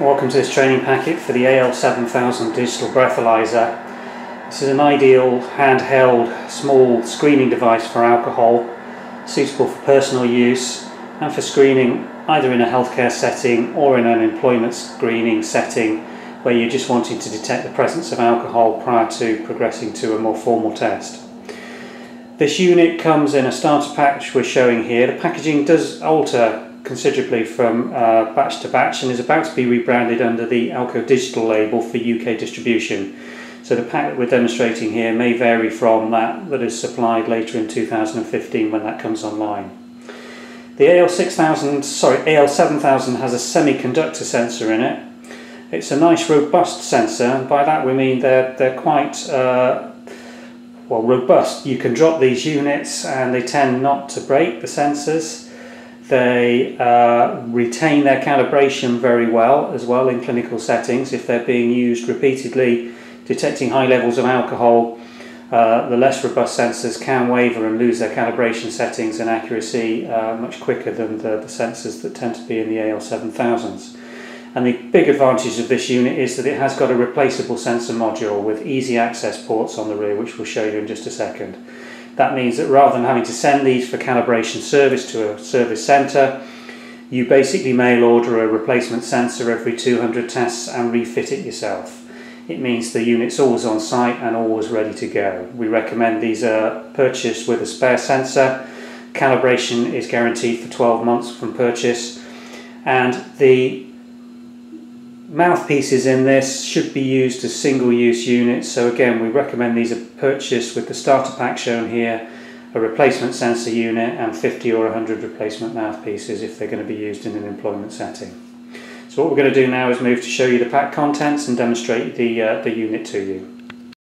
Welcome to this training packet for the AL7000 digital breathalyzer. This is an ideal handheld small screening device for alcohol, suitable for personal use and for screening either in a healthcare setting or in an employment screening setting where you're just wanting to detect the presence of alcohol prior to progressing to a more formal test. This unit comes in a starter pack which we're showing here. The packaging does alter considerably from uh, batch to batch and is about to be rebranded under the Alco Digital label for UK distribution. So the pack that we're demonstrating here may vary from that that is supplied later in 2015 when that comes online. The AL6000, sorry, AL7000 has a semiconductor sensor in it. It's a nice robust sensor, and by that we mean they're, they're quite uh, well robust. You can drop these units and they tend not to break the sensors. They uh, retain their calibration very well as well in clinical settings if they're being used repeatedly detecting high levels of alcohol. Uh, the less robust sensors can waver and lose their calibration settings and accuracy uh, much quicker than the, the, sensors that tend to be in the AL7000s. And the big advantage of this unit is that it has got a replaceable sensor module with easy access ports on the rear, which we'll show you in just a second. That means that rather than having to send these for calibration service to a service centre, you basically mail order a replacement sensor every 200 tests and refit it yourself. It means the unit's always on site and always ready to go. We recommend these are purchased with a spare sensor. Calibration is guaranteed for 12 months from purchase and the mouthpieces in this should be used as single-use units so again we recommend these are purchased with the starter pack shown here a replacement sensor unit and 50 or 100 replacement mouthpieces if they're going to be used in an employment setting. So what we're going to do now is move to show you the pack contents and demonstrate the, uh, the unit to you.